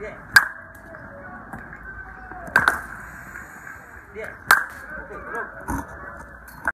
Bien. Bien. Ok, coloca.